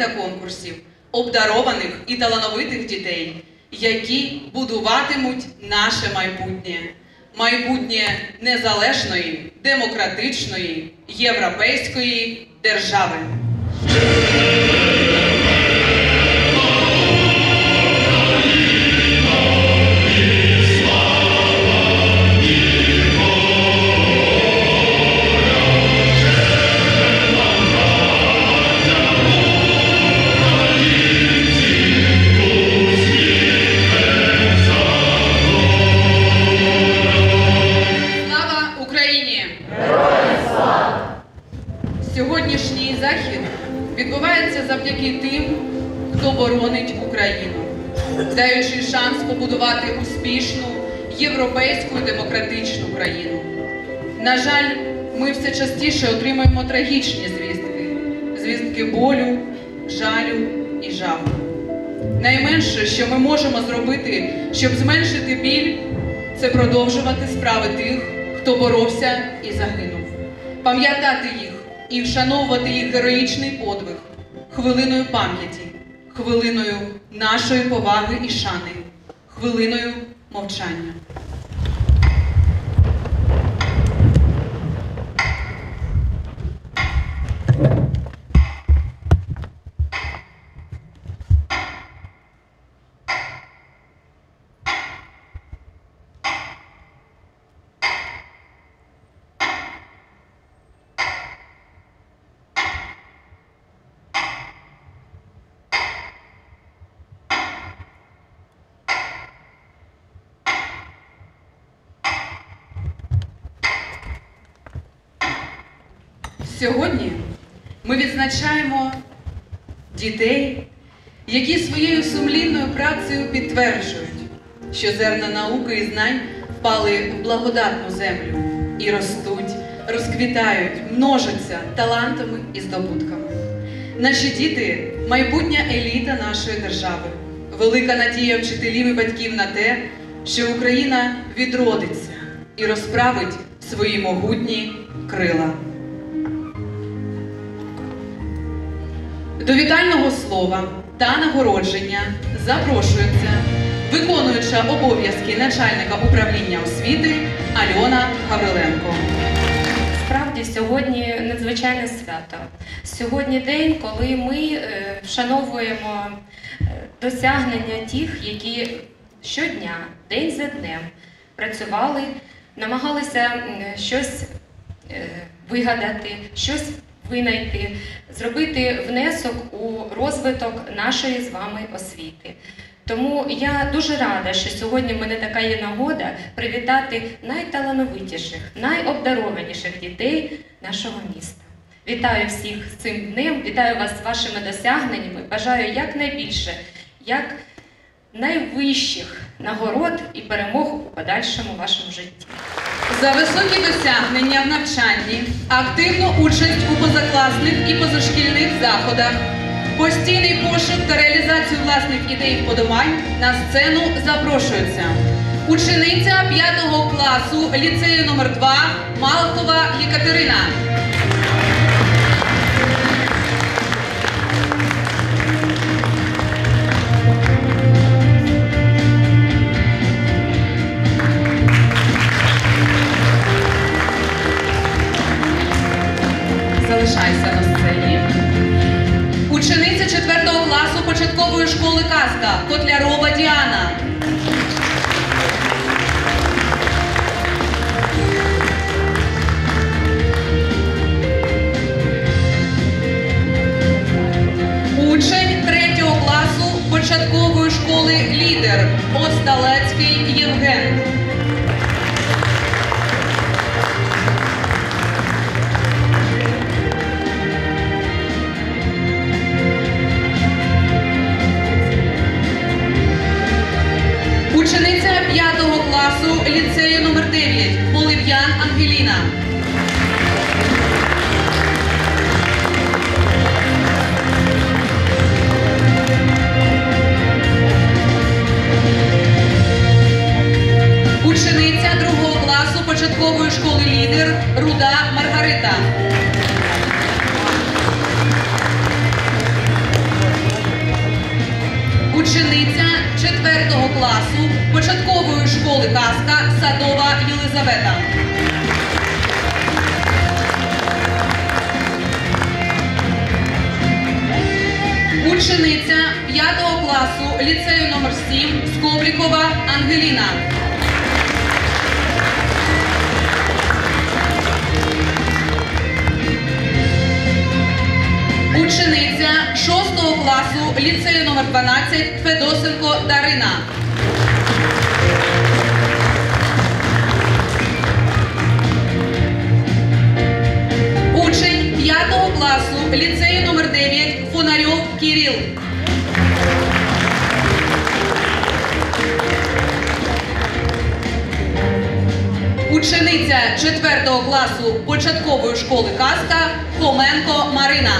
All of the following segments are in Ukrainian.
та конкурсів, обдарованих і талановитих дітей, які будуватимуть наше майбутнє. Майбутнє незалежної, демократичної, європейської держави. Відбувається завдяки тим, хто боронить Україну, даючи шанс побудувати успішну європейську демократичну країну. На жаль, ми все частіше отримуємо трагічні звістки, звістки болю, жалю і жаху. Найменше, що ми можемо зробити, щоб зменшити біль, це продовжувати справи тих, хто боровся і загинув, пам'ятати їх і вшановувати їх героїчний подвиг хвилиною пам'яті, хвилиною нашої поваги і шани, хвилиною мовчання. Дітей, які своєю сумлінною працею підтверджують, що зерна науки і знань впали в благодатну землю і ростуть, розквітають, множаться талантами і здобутками. Наші діти майбутня еліта нашої держави, велика надія вчителів і батьків на те, що Україна відродиться і розправить свої могутні крила. До вітального слова та нагородження запрошується виконуюча обов'язки начальника управління освіти Альона Гавриленко. Справді сьогодні надзвичайне свято. Сьогодні день, коли ми е, вшановуємо е, досягнення тих, які щодня, день за днем працювали, намагалися щось е, вигадати, щось винайти, зробити внесок у розвиток нашої з вами освіти. Тому я дуже рада, що сьогодні в мене така є нагода привітати найталановитіших, найобдарованіших дітей нашого міста. Вітаю всіх з цим днем, вітаю вас з вашими досягненнями. Бажаю якнайбільше, як найвищих нагород і перемог у подальшому вашому житті. За високі досягнення в навчанні, активну участь у позакласних і позашкільних заходах, постійний пошук та реалізацію власних ідей вподобань на сцену запрошується учениця 5 класу ліцею номер 2 Малкова Єкатерина. Залишайся на сцені. Учениця 4 класу початкової школи казка Котлярова Діана. Учень 3 класу початкової школи Лідер Осталецький Євген. класу ліцею номер 9 Полив'ян Ангеліна. Учениця другого класу початкової школи лідер Руда Маргарита. Учениця 4 класу початкової школи Казка Садова Єлизавета. Учениця п'ятого класу ліцею номер 7 Скоблікова Ангеліна. Учениця 6 класу ліцею номер 12 Федосенко Дарина. Учень 5 класу ліцею номер 9 Фонарьов Кирил. Учениця 4 класу початкової школи Казка Хоменко Марина.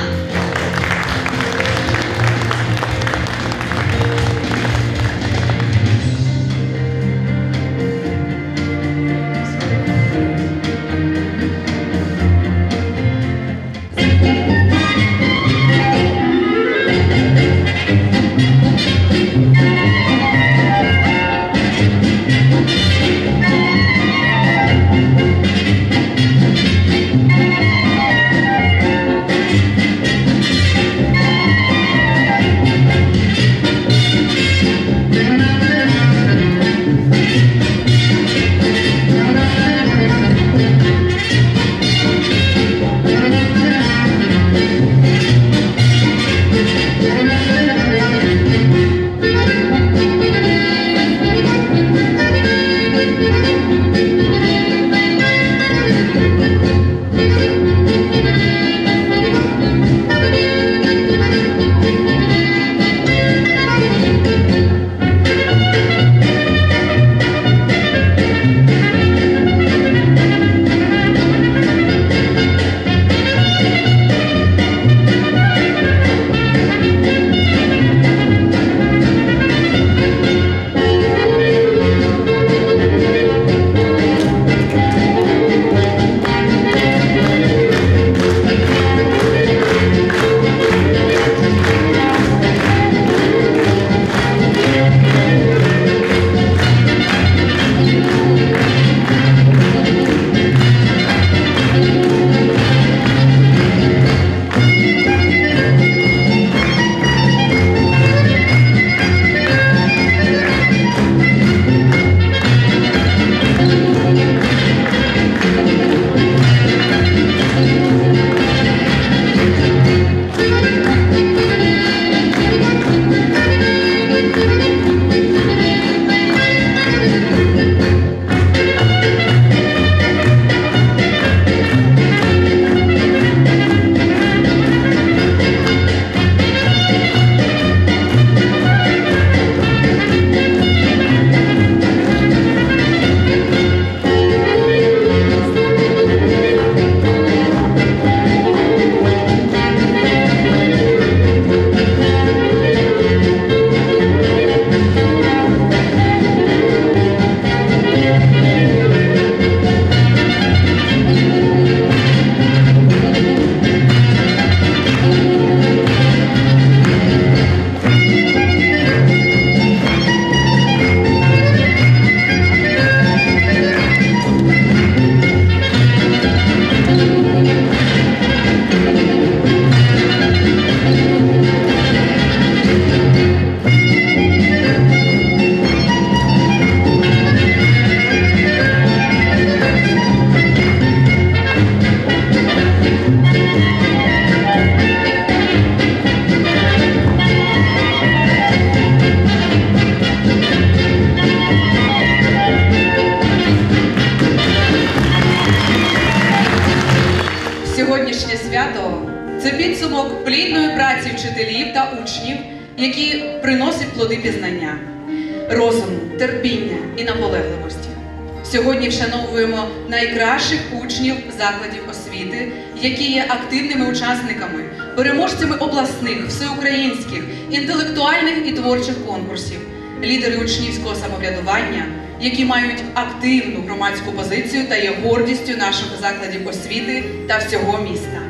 Які мають активну громадську позицію та є гордістю наших закладів освіти та всього міста.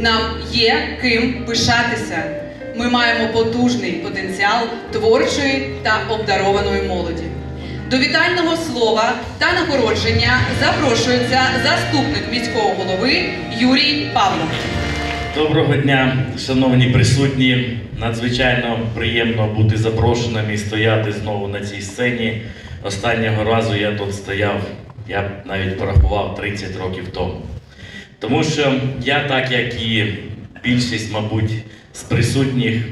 Нам є ким пишатися. Ми маємо потужний потенціал творчої та обдарованої молоді. До вітального слова та нагородження запрошується заступник міського голови Юрій Павлов. Доброго дня, шановні присутні. Надзвичайно приємно бути запрошеним і стояти знову на цій сцені. Останнього разу я тут стояв, я навіть порахував 30 років тому. Тому що я, так як і більшість, мабуть, з присутніх,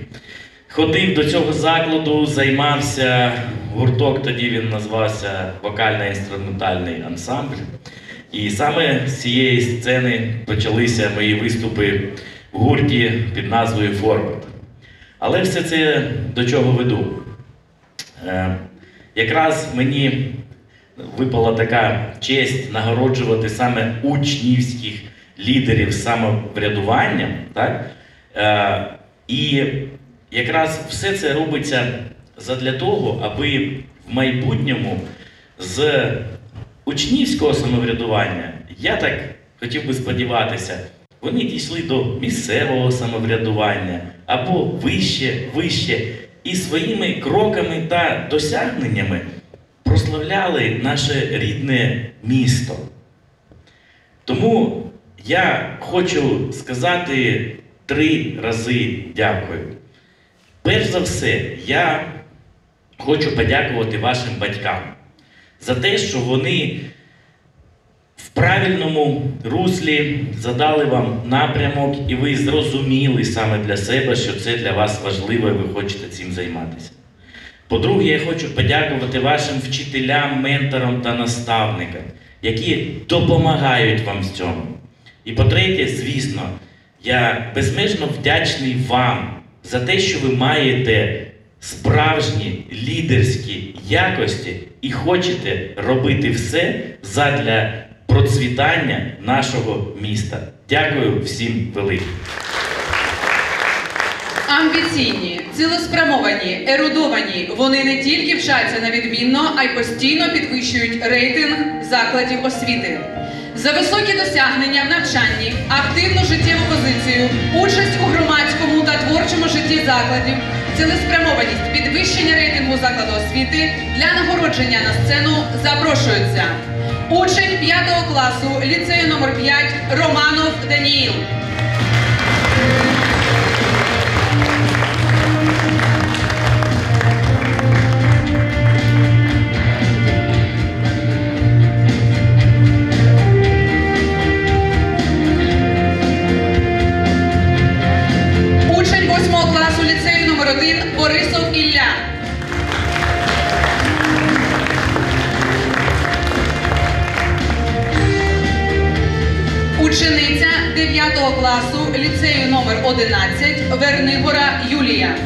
ходив до цього закладу, займався гурток, тоді він назвався вокально-інструментальний ансамбль. І саме з цієї сцени почалися мої виступи в гурті під назвою Форвард. Але все це до чого веду? Якраз мені випала така честь нагороджувати саме учнівських лідерів самоврядування. Так? Е, і якраз все це робиться задля того, аби в майбутньому з учнівського самоврядування, я так хотів би сподіватися, вони дійшли до місцевого самоврядування або вище, вище, і своїми кроками та досягненнями прославляли наше рідне місто. Тому я хочу сказати три рази дякую. Перш за все, я хочу подякувати вашим батькам за те, що вони правильному руслі задали вам напрямок, і ви зрозуміли саме для себе, що це для вас важливо, і ви хочете цим займатися. По-друге, я хочу подякувати вашим вчителям, менторам та наставникам, які допомагають вам в цьому. І по-третє, звісно, я безмежно вдячний вам за те, що ви маєте справжні лідерські якості і хочете робити все задля процвітання нашого міста. Дякую всім велике. Амбіційні, цілеспрямовані, ерудовані. Вони не тільки вчаться на відмінно, а й постійно підвищують рейтинг закладів освіти. За високі досягнення в навчанні, активну життєву позицію, участь у громадському та творчому житті закладів, цілеспрямованість підвищення рейтингу закладу освіти для нагородження на сцену запрошується учень 5 класу ліцею номер 5 Романов Даніїл. Ліцею номер 11 Вернигора Юлія.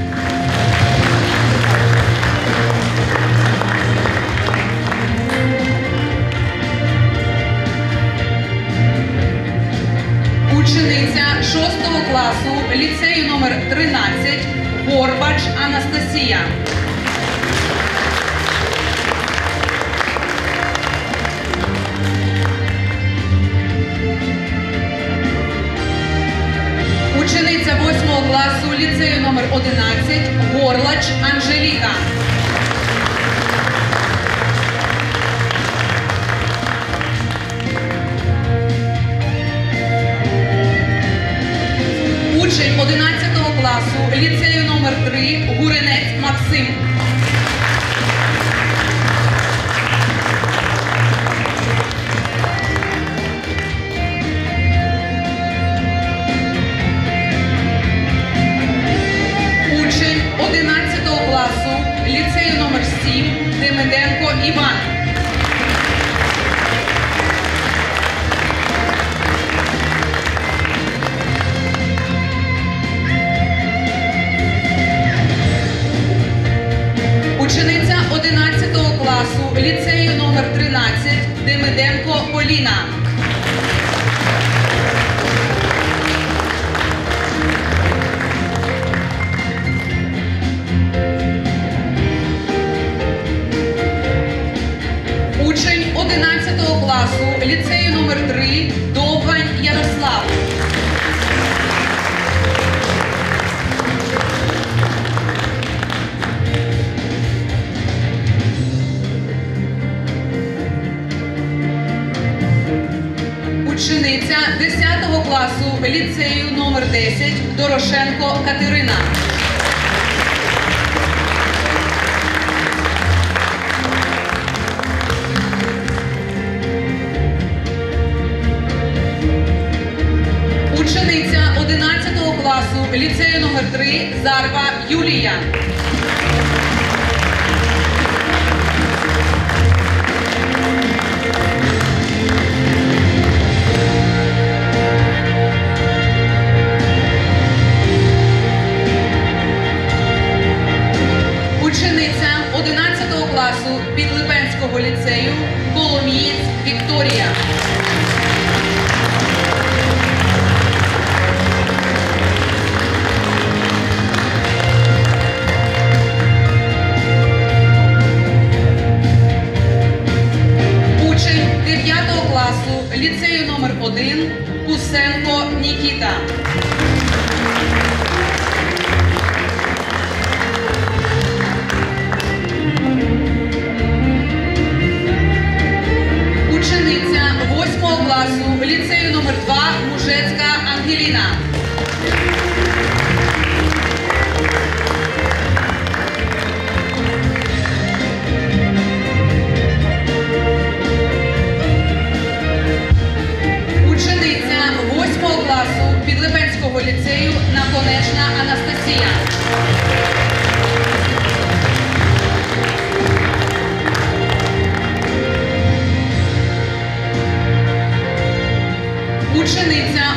Учениця 6 класу ліцею номер 13 Горбач Анастасія. Rica. ліцею номер 13 Демиденко Поліна.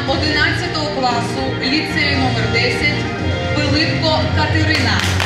11 класу ліцею номер 10 Пилипко Катерина.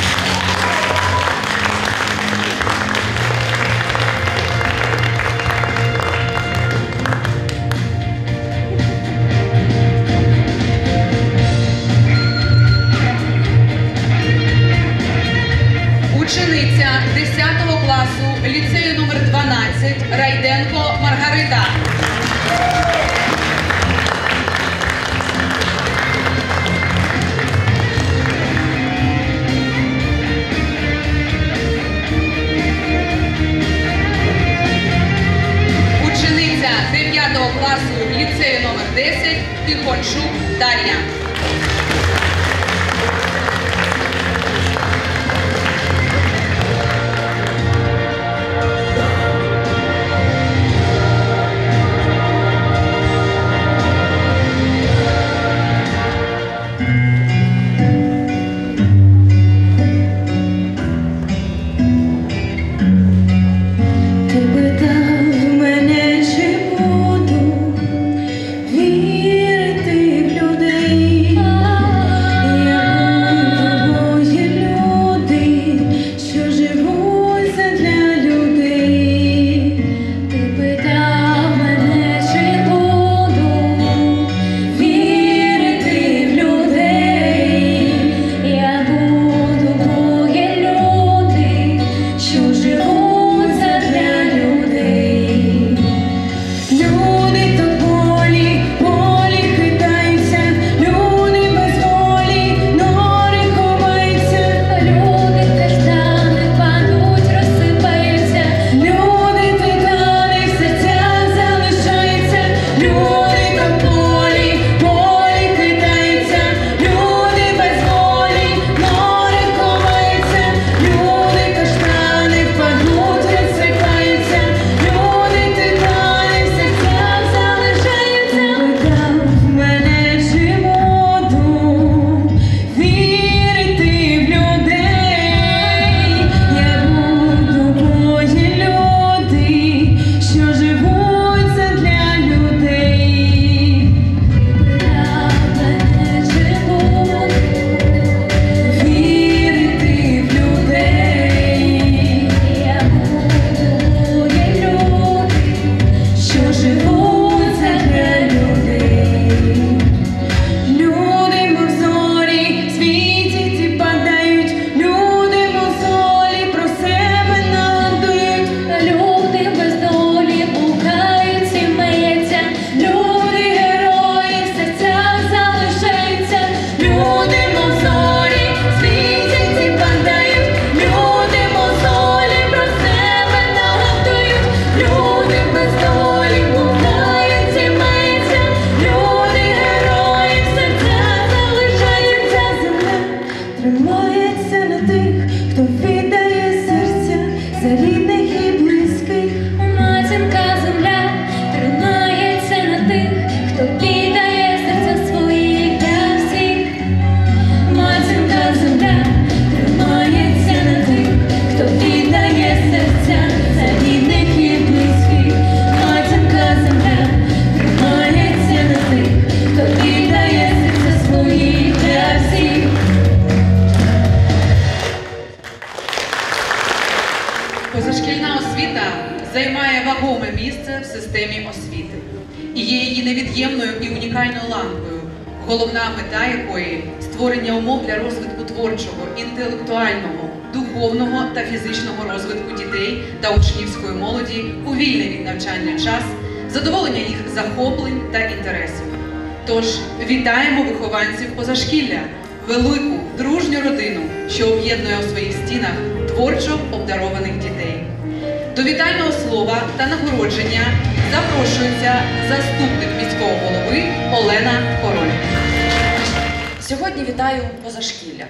Сьогодні позашкілля.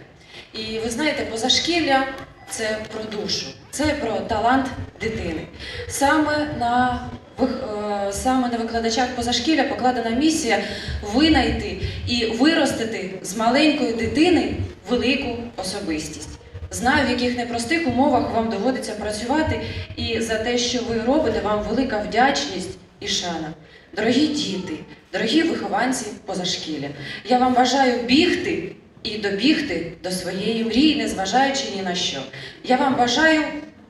І ви знаєте, позашкілля це про душу, це про талант дитини. Саме на, е, саме на викладачах позашкілля покладена місія винайти і виростити з маленької дитини велику особистість. Знаю, в яких непростих умовах вам доводиться працювати, і за те, що ви робите, вам велика вдячність і шана. Дорогі діти, дорогі вихованці позашкілля, я вам бажаю бігти і добігти до своєї мрії, незважаючи ні на що. Я вам бажаю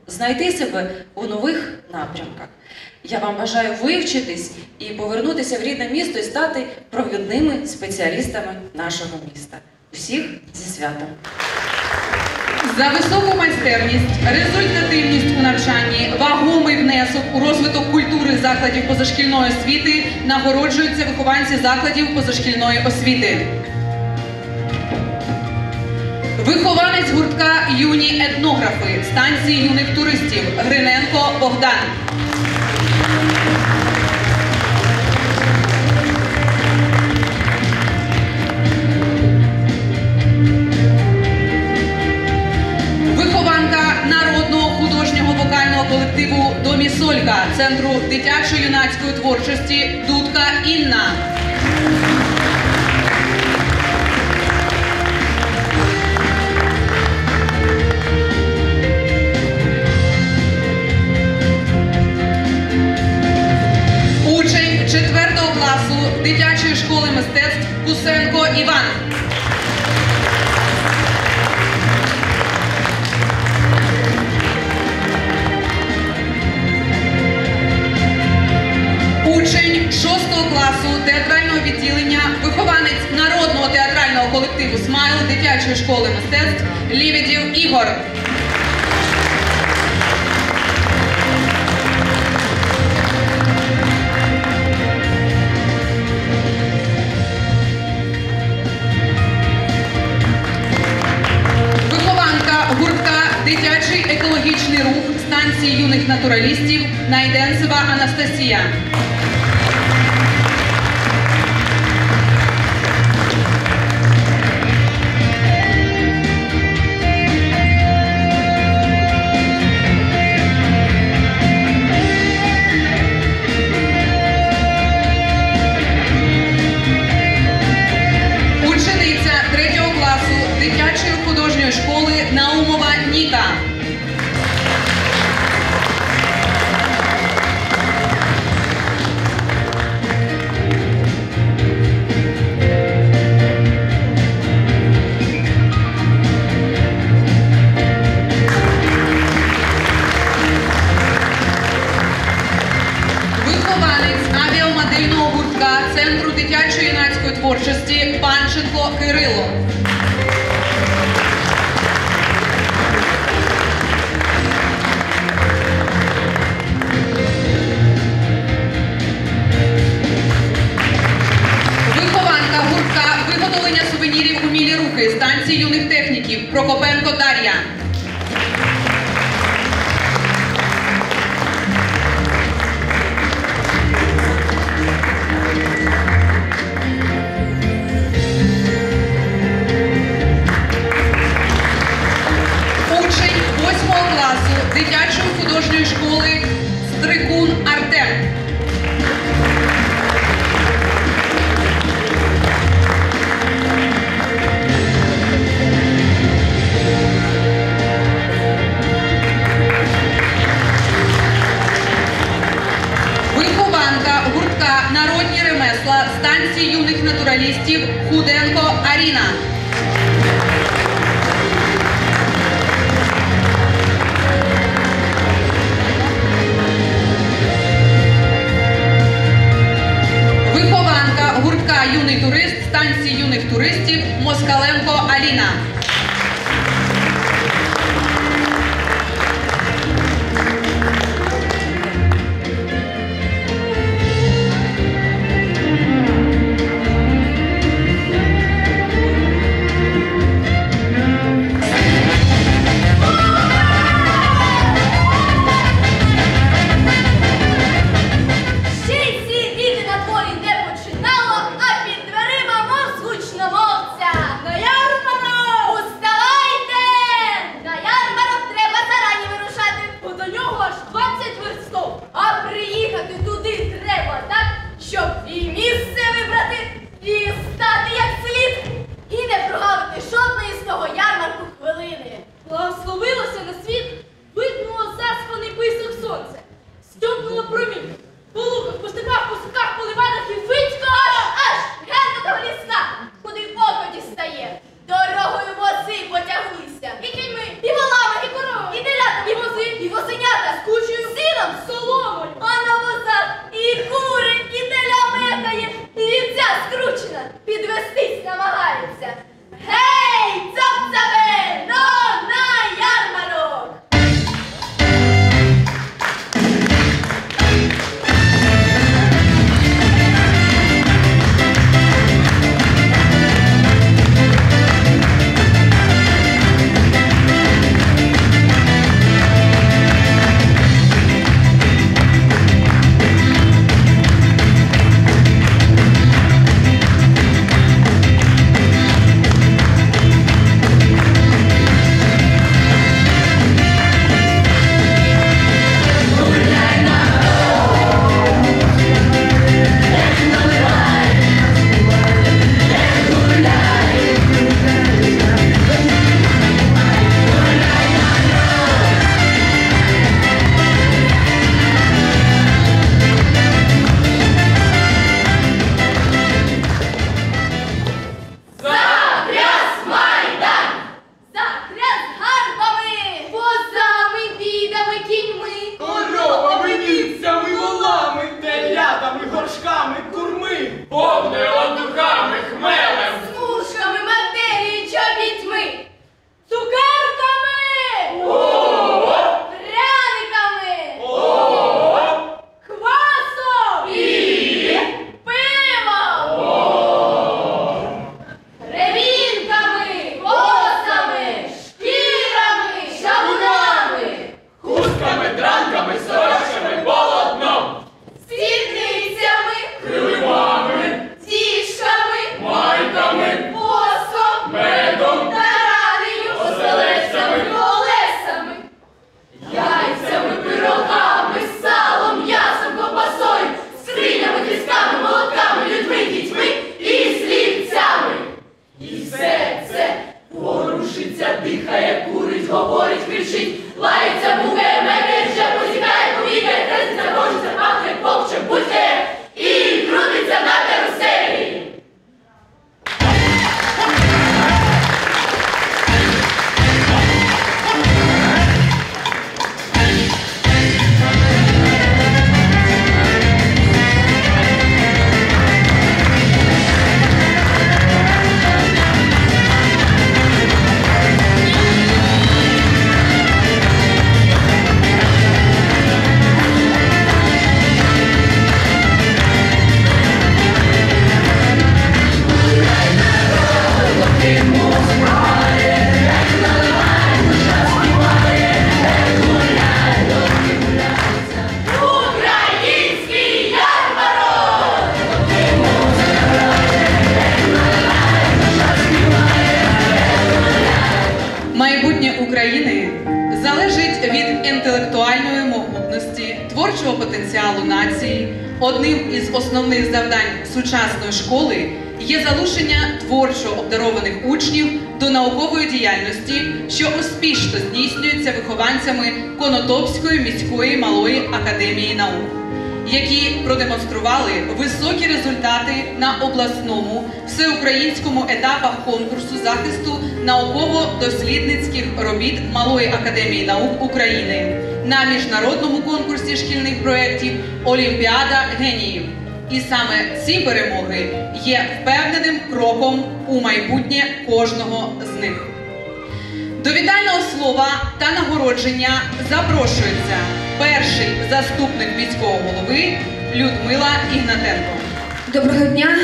знайти себе у нових напрямках. Я вам бажаю вивчитись і повернутися в рідне місто і стати провідними спеціалістами нашого міста. Усіх зі святом! За високу майстерність, результативність у навчанні, вагомий внесок у розвиток культури закладів позашкільної освіти нагороджуються вихованці закладів позашкільної освіти. Вихованець гуртка юні етнографи станції юних туристів Гриненко Богдан. Колективу Домі Солька Центру дитячо-юнацької творчості Дудка Інна. 4 класу дитячої школи мистецтв Кусенко Іван. Учень 6 класу театрального відділення, вихованець народного театрального колективу Смайл дитячої школи мистецтв Лівідів Ігор. Дитячий екологічний рух станції юних натуралістів Найденцева Анастасія. Обласному всеукраїнському етапах конкурсу захисту науково-дослідницьких робіт Малої академії наук України на міжнародному конкурсі шкільних проєктів Олімпіада геніїв. І саме ці перемоги є впевненим кроком у майбутнє кожного з них. До вітального слова та нагородження запрошується перший заступник міського голови Людмила Ігнатенко. Доброго дня.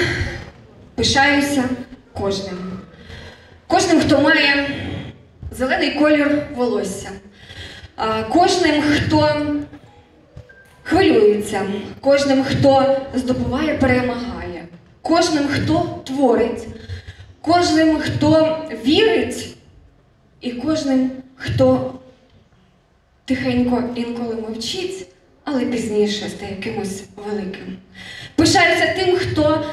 Пишаюся кожним. Кожним, хто має зелений колір волосся. Кожним, хто хвилюється, кожним, хто здобуває, перемагає, кожним, хто творить, кожним, хто вірить, і кожним, хто тихенько інколи мовчить, але пізніше стає кимось великим. Пишаюся тим, хто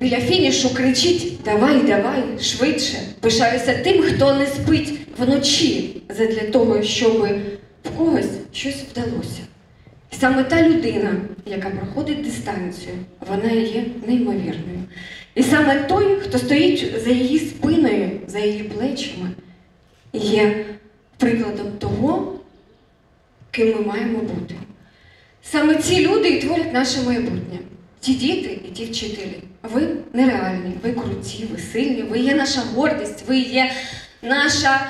біля фінішу кричить Давай, давай, швидше. Пишаюся тим, хто не спить вночі задля того, щоб в когось щось вдалося. Саме та людина, яка проходить дистанцію, вона є неймовірною. І саме той, хто стоїть за її спиною, за її плечима, є прикладом того, ким ми маємо бути. Саме ці люди і творять наше майбутнє. Ті діти і ті вчителі. Ви нереальні, ви круті, ви сильні, ви є наша гордість, ви є наша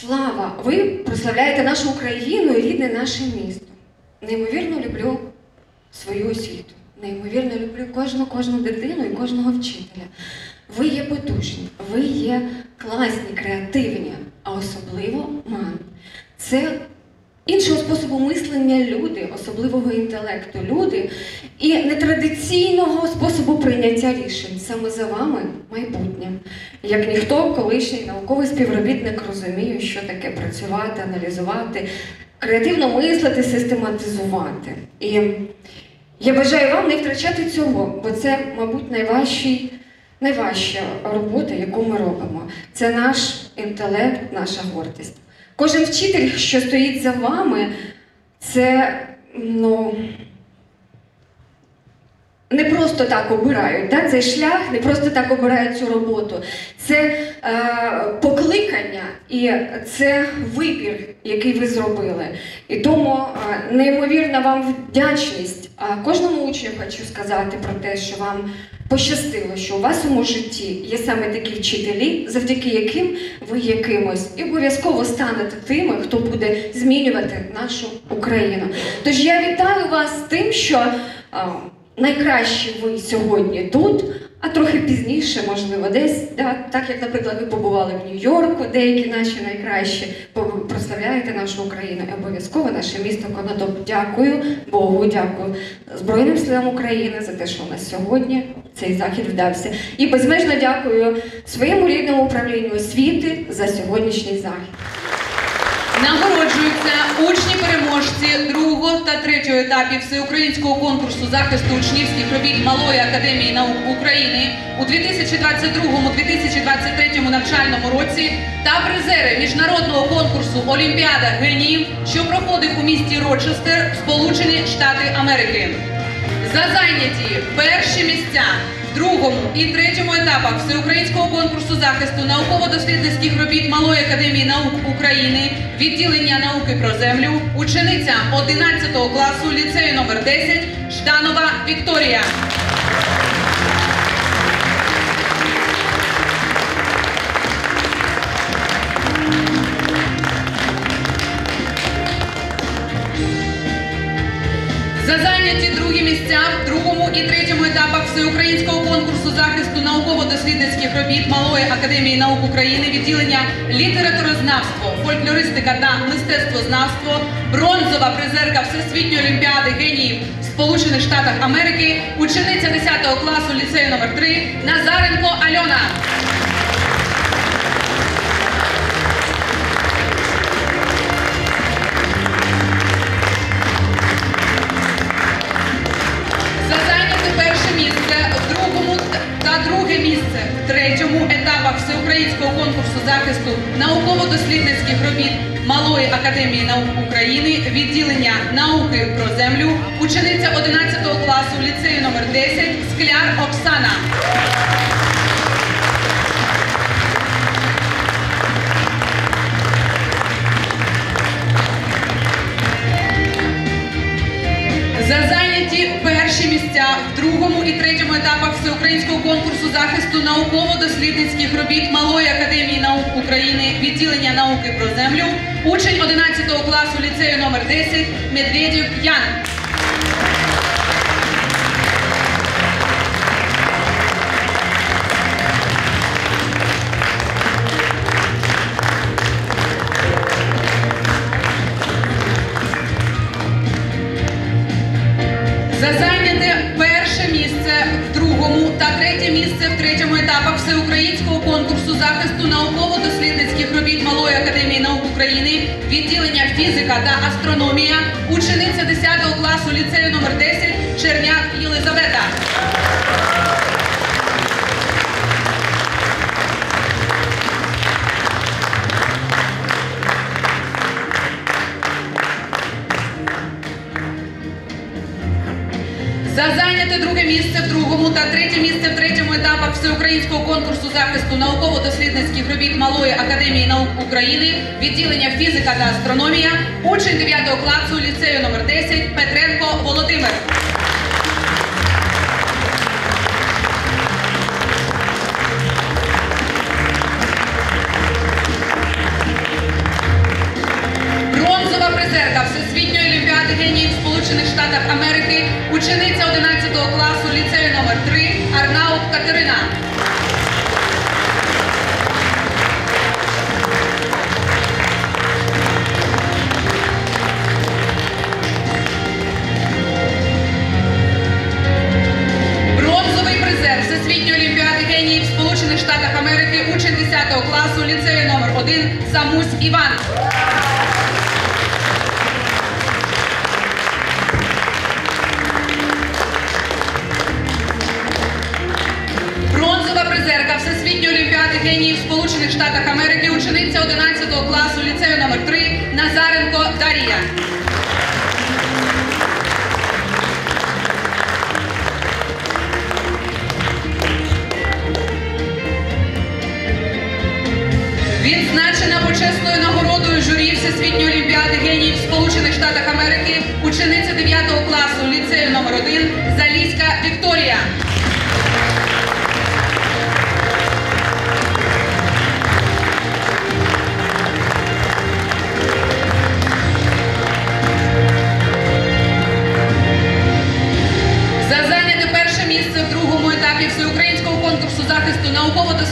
слава. Ви прославляєте нашу Україну і рідне наше місто. Неймовірно люблю свою освіту. Неймовірно люблю кожну кожну дитину і кожного вчителя. Ви є потужні, ви є класні, креативні, а особливо ман. Це іншого способу мислення люди, особливого інтелекту люди і нетрадиційного способу прийняття рішень. Саме за вами майбутнє. Як ніхто, колишній науковий співробітник розуміє, що таке працювати, аналізувати, креативно мислити, систематизувати. І я бажаю вам не втрачати цього, бо це, мабуть, найважчий, найважча робота, яку ми робимо. Це наш інтелект, наша гордість. Кожен вчитель, що стоїть за вами, це ну, не просто так обирають. Да? Цей шлях не просто так обирають цю роботу. Це е, покликання і це вибір, який ви зробили. І тому е, неймовірна вам вдячність. А кожному учню хочу сказати про те, що вам пощастило, що у вашому житті є саме такі вчителі, завдяки яким ви якимось і обов'язково станете тими, хто буде змінювати нашу Україну. Тож я вітаю вас з тим, що. а, найкраще ви сьогодні тут, а трохи пізніше, можливо, десь, да, так як, наприклад, ви побували в Нью-Йорку, деякі наші найкращі, прославляєте нашу Україну і обов'язково наше місто Конотоп. Дякую Богу, дякую Збройним силам України за те, що у нас сьогодні цей захід вдався. І безмежно дякую своєму рідному управлінню освіти за сьогоднішній захід. Нагороджуються учні-переможці другого та третього етапів всеукраїнського конкурсу захисту учнівських робіт Малої академії наук України у 2022-2023 навчальному році та призери міжнародного конкурсу Олімпіада геніїв, що проходив у місті Рочестер, Сполучені Штати Америки. За зайняті перші місця другому і третьому етапах всеукраїнського конкурсу захисту науково-дослідницьких робіт Малої академії наук України, відділення науки про землю, учениця 11 класу ліцею номер 10 Жданова Вікторія. За зайняті другі місця в другому і третьому етапах всеукраїнського конкурсу захисту науково-дослідницьких робіт Малої академії наук України відділення літературознавство, фольклористика та мистецтвознавство, бронзова призерка Всесвітньої олімпіади геніїв Сполучених Штатах Америки, учениця 10 класу ліцею номер 3 Назаренко Альона. Етапах всеукраїнського конкурсу захисту науково-дослідницьких робіт Малої академії наук України, відділення науки про землю, учениця 11 класу ліцею номер 10 Скляр Оксана. Захисту науково-дослідницьких робіт Малої академії наук України, відділення науки про землю, учень 11 класу ліцею номер 10 Медведєв Ян. Фізика та астрономія, учениця 10 класу ліцею номер 10 Черняк Єлизавета. За зайняте друге місце в другому та третє місце в всеукраїнського конкурсу захисту науково-дослідницьких робіт Малої академії наук України, відділення фізика та астрономія, учень 9 класу ліцею номер 10 Петренко Володимир. Штатах Америки, учень 10 класу ліцею номер 1 Самусь Іван. Бронзова призерка Всесвітньої олімпіади геніїв Сполучених Штатах Америки, учениця 11 класу ліцею номер 3 Назаренко Дарія.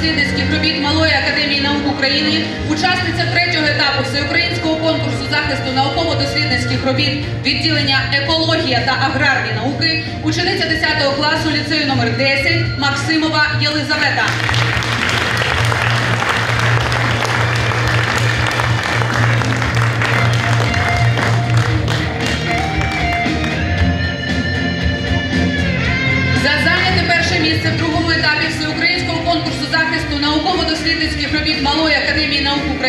Науково-дослідницьких робіт Малої академії наук України, учасниця третього етапу всеукраїнського конкурсу захисту науково-дослідницьких робіт відділення екологія та аграрні науки, учениця 10 класу ліцею номер 10 Максимова Єлизавета.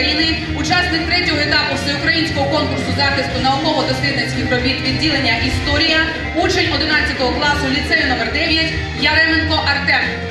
України, учасник третього етапу всеукраїнського конкурсу захисту науково-дослідницьких робіт відділення Історія, учень 11 класу ліцею номер 9 Яременко Артем.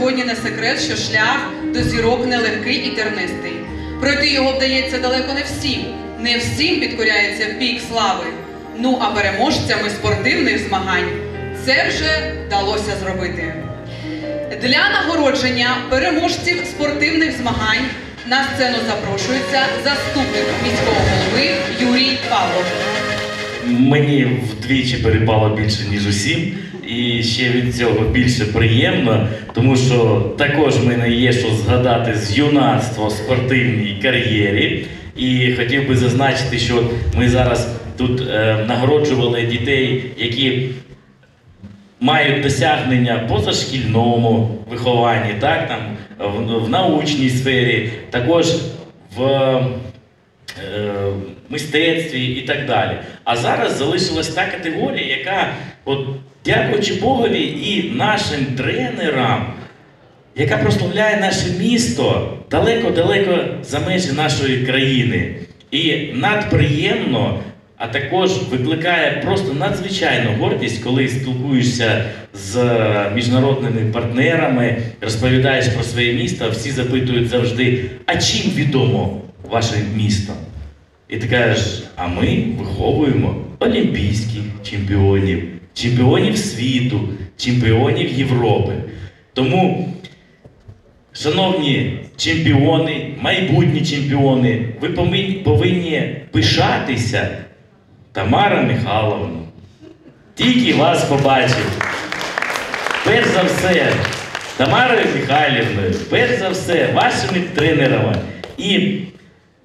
Сьогодні не секрет, що шлях до зірок нелегкий і тернистий. Пройти його вдається далеко не всім. Не всім підкоряється пік слави. Ну а переможцями спортивних змагань це вже вдалося зробити. Для нагородження переможців спортивних змагань на сцену запрошується заступник міського голови Юрій Павлов. Мені вдвічі перепало більше, ніж усім. І ще від цього більше приємно, тому що також в мене є що згадати з юнацтва в спортивній кар'єрі. І хотів би зазначити, що ми зараз тут е, нагороджували дітей, які мають досягнення позашкільному вихованні, так, там, в, в научній сфері, також в е, мистецтві і так далі. А зараз залишилась та категорія, яка, от, дякуючи Богові і нашим тренерам, яка прославляє наше місто далеко-далеко за межі нашої країни. І надприємно, а також викликає просто надзвичайну гордість, коли спілкуєшся з міжнародними партнерами, розповідаєш про своє місто, всі запитують завжди, а чим відомо ваше місто? І ти кажеш, а ми виховуємо олімпійських чемпіонів, чемпіонів світу, чемпіонів Європи. Тому, шановні чемпіони, майбутні чемпіони, ви повинні, пишатися Тамара Михайловна. Тільки вас побачив. Перш за все, Тамарою Михайлівною, перш за все, вашими тренерами. І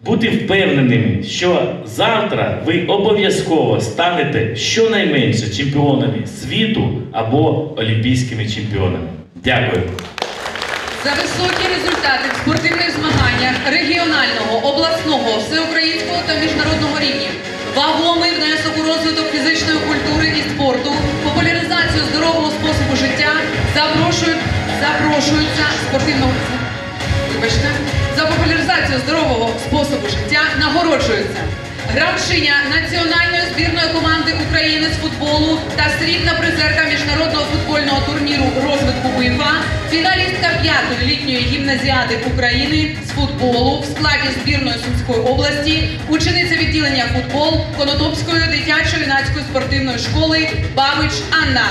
бути впевненими, що завтра ви обов'язково станете щонайменше чемпіонами світу або олімпійськими чемпіонами. Дякую. За високі результати в спортивних змаганнях регіонального, обласного, всеукраїнського та міжнародного рівнів, вагомий внесок у розвиток фізичної культури і спорту, популяризацію здорового способу життя запрошують, запрошуються спортивного вибачте, популяризацію здорового способу життя нагороджуються. Гравчиня національної збірної команди України з футболу та срібна призерка міжнародного футбольного турніру розвитку УЄФА, фіналістка п'ятої літньої гімназіади України з футболу в складі збірної Сумської області, учениця відділення футбол Конотопської дитячо-юнацької спортивної школи Бабич Анна.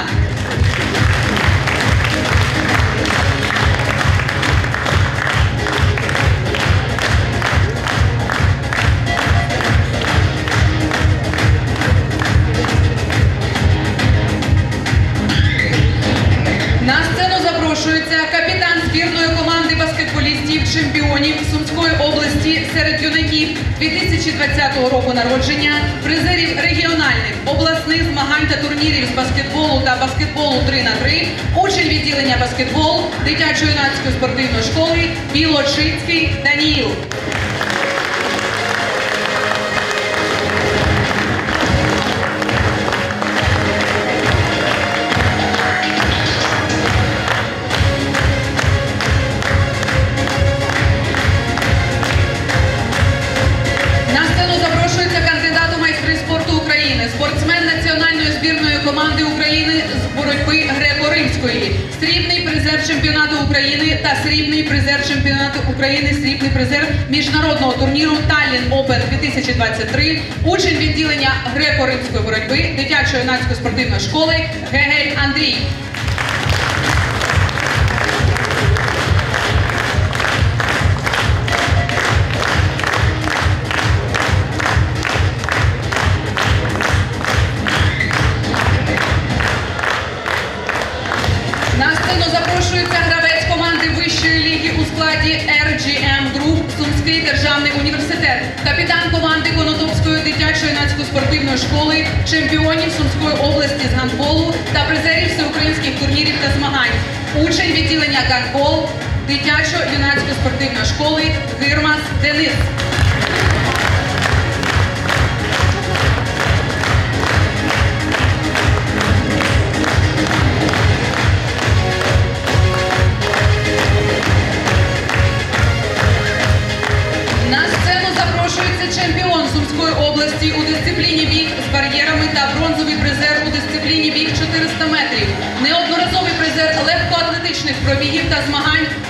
Серед юнаків 2020 року народження, призерів регіональних обласних змагань та турнірів з баскетболу та баскетболу 3 на 3 учень відділення баскетбол дитячо-юнацької спортивної школи Білочицький Даніїл. України та срібний призер чемпіонату України, срібний призер міжнародного турніру Таллін Опен 2023, учень відділення греко-римської боротьби дитячої юнацької спортивної школи Гегель Андрій. Чемпіонів області з гандболу та призерів всеукраїнських турнірів та змагань, учень відділення гандбол дитячо-юнацької спортивної школи Гирмас Денис.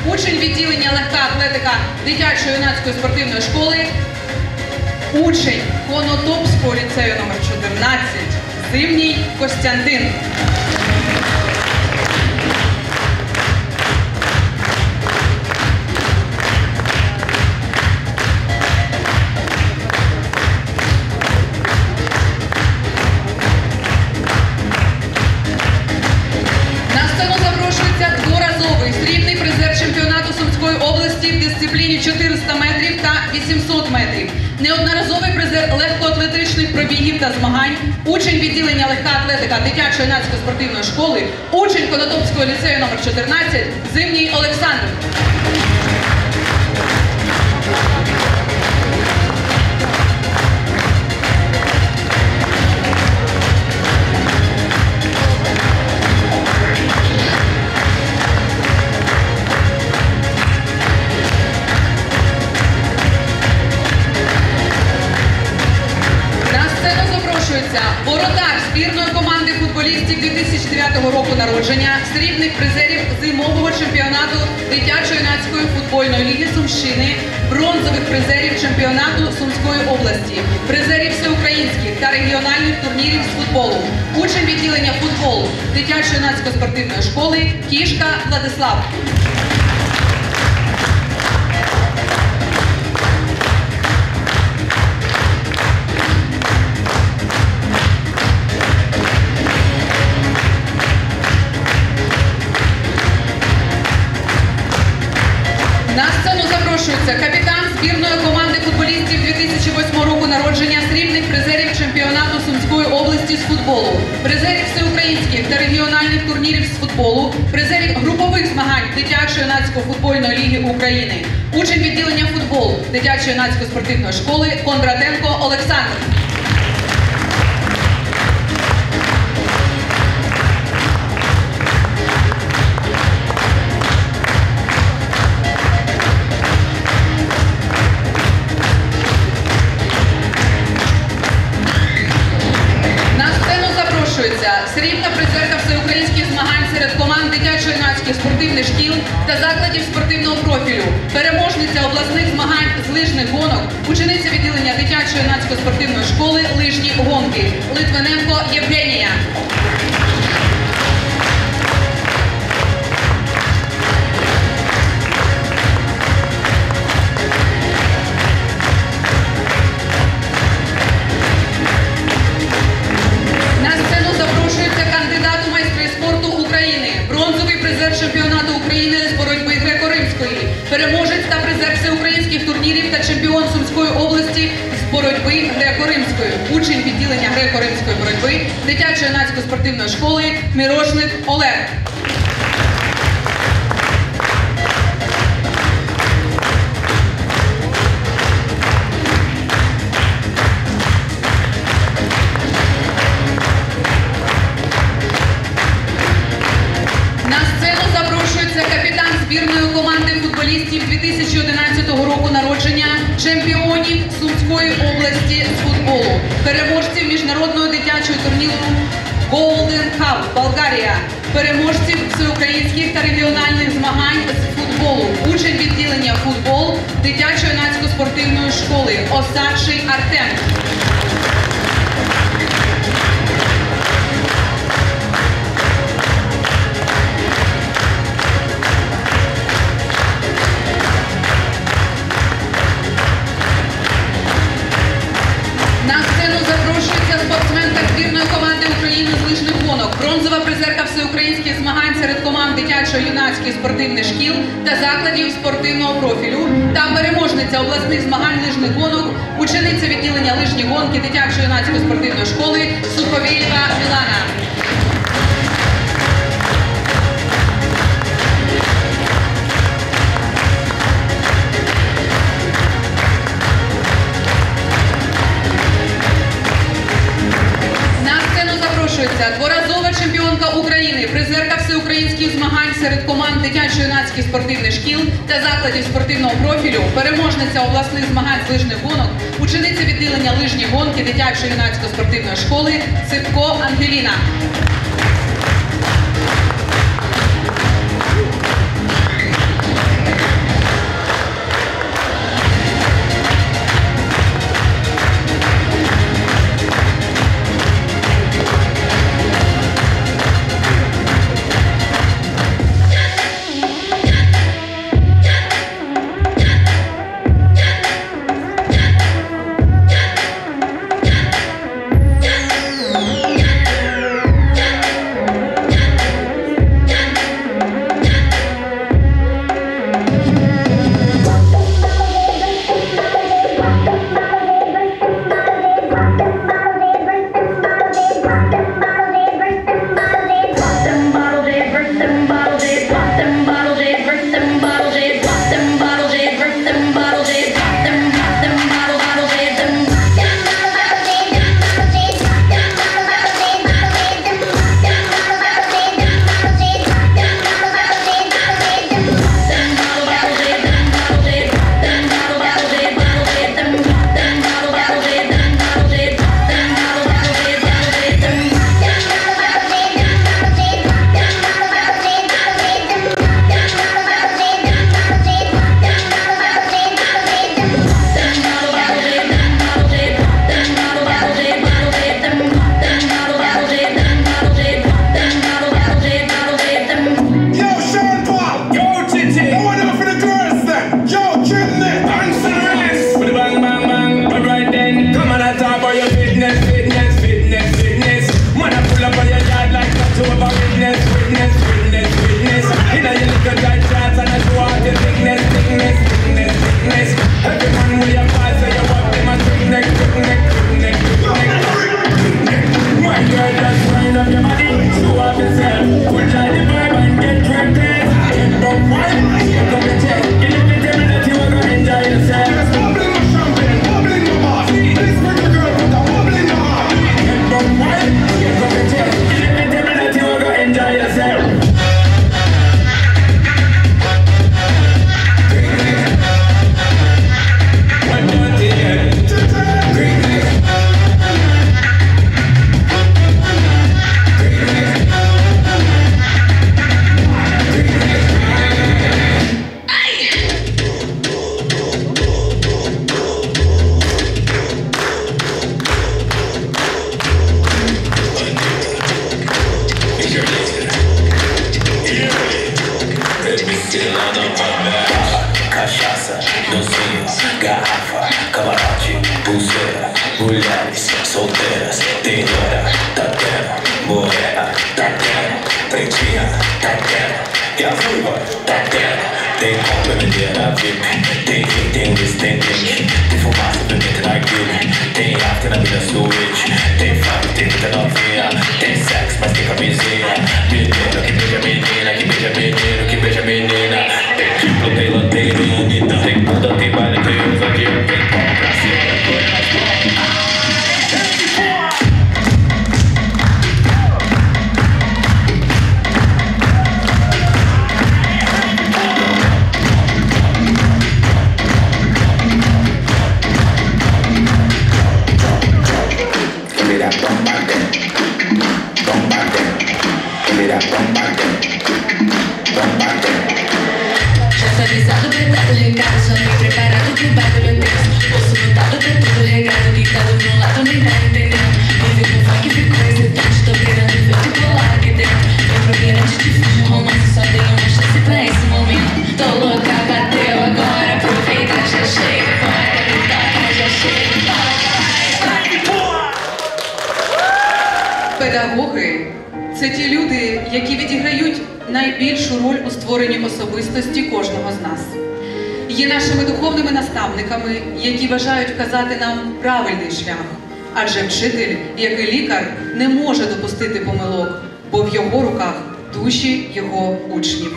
Учень відділення легка атлетика дитячої юнацької спортивної школи, учень Конотопського ліцею номер 14 Зимній Костянтин. Атлетика дитячої юнацької спортивної школи, учень Конотопського ліцею номер 14 Зимній Олександр. Бронзових призерів чемпіонату Сумської області, призерів всеукраїнських та регіональних турнірів з футболу, учень відділення футболу дитячо-юнацької спортивної школи Кішка Владислав. На сцену запрошується збірної команди футболістів 2008 року народження срібних призерів чемпіонату Сумської області з футболу, призерів всеукраїнських та регіональних турнірів з футболу, призерів групових змагань дитячо-юнацької футбольної ліги України, учень відділення футболу дитячо-юнацької спортивної школи Кондратенко Олександр. Міжнародного турніру Golden Cup Болгарія, переможців всеукраїнських та регіональних змагань з футболу, учень відділення футбол дитячо-юнацької спортивної школи Осадший Артем. Спортивних шкіл та закладів спортивного профілю та переможниця обласних змагань лижних гонок, учениця відділення лижні гонки дитячо-юнацької спортивної школи Суховєєва Мілана. Дитячо-юнацьких спортивних шкіл та закладів спортивного профілю, переможниця обласних змагань з лижних гонок, учениця відділення лижні гонки дитячо-юнацької спортивної школи Ципко Ангеліна. tem Bebida na vida, tem drink, tem whisky, tem drink Tem fumaça, pimenta na guilha Tem after na vida suíte Tem fado, tem vida novinha Tem sexo, mas tem camisinha Menino que beija menina, que beija menino, que beija menina Tem triplo, tem lanterna, tem bunda, tem baile, tem ousadia, tem pau створенні особистості кожного з нас. Є нашими духовними наставниками, які бажають вказати нам правильний шлях. Адже вчитель, як і лікар, не може допустити помилок, бо в його руках душі його учнів.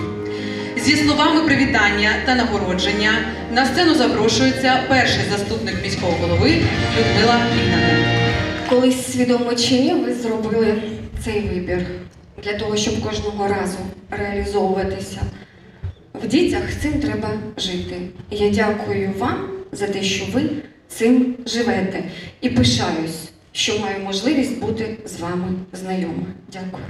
Зі словами привітання та нагородження на сцену запрошується перший заступник міського голови Людмила Ігнатенко. Колись свідомо чи ні, ви зробили цей вибір для того, щоб кожного разу реалізовуватися. В дітях цим треба жити. Я дякую вам за те, що ви цим живете. І пишаюсь, що маю можливість бути з вами знайома. Дякую.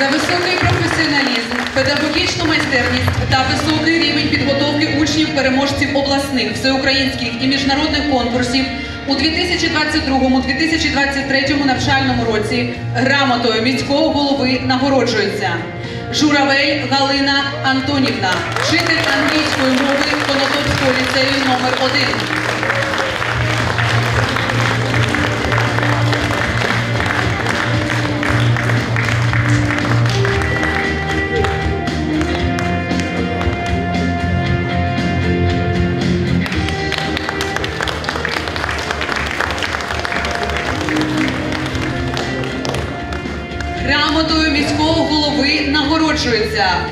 За високий професіоналізм, педагогічну майстерність та високий рівень підготовки учнів переможців обласних, всеукраїнських і міжнародних конкурсів у 2022-2023 навчальному році грамотою міського голови нагороджується Журавель Галина Антонівна, вчитель англійської мови Конотопського ліцею номер 1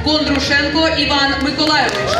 Кондрушенко Іван Миколайович,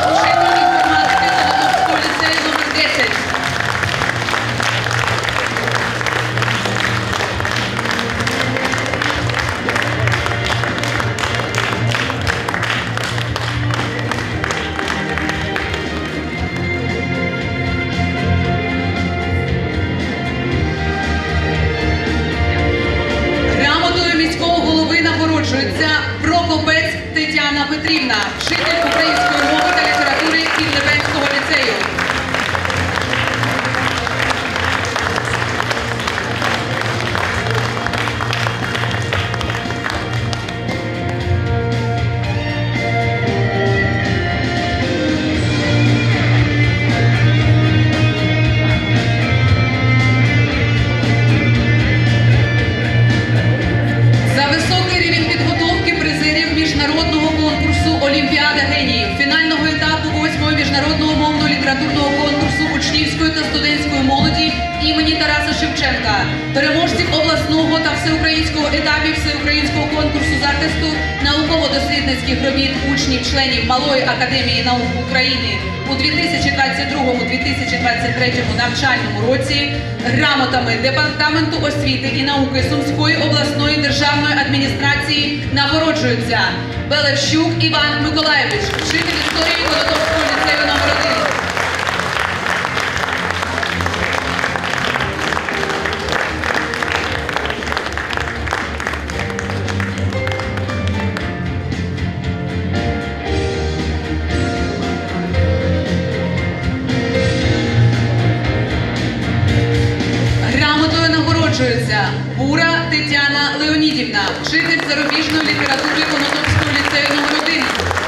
Бура Тетяна Леонідівна, вчитель зарубіжної літератури Конотопського ліцею номер 1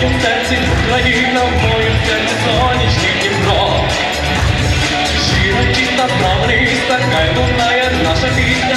моєму серці Україна, в моєму серці сонячний Дніпро. Широкі та правний, така й наша пісня,